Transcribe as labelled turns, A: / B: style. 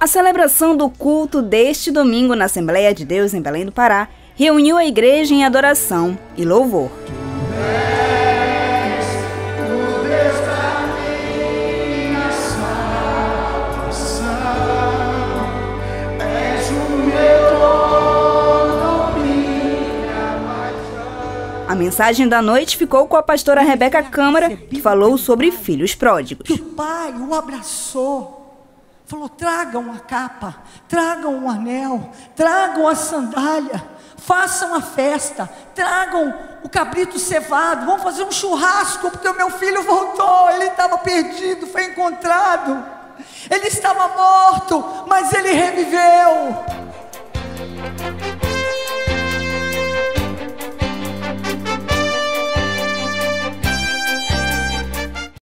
A: A celebração do culto deste domingo na Assembleia de Deus em Belém do Pará reuniu a igreja em adoração e louvor. A mensagem da noite ficou com a pastora Rebeca Câmara, que falou sobre filhos pródigos.
B: O pai o abraçou Falou: tragam a capa, tragam o anel, tragam a sandália, façam a festa, tragam o cabrito cevado, vamos fazer um churrasco, porque o meu filho voltou, ele estava perdido, foi encontrado, ele estava morto, mas ele reviveu.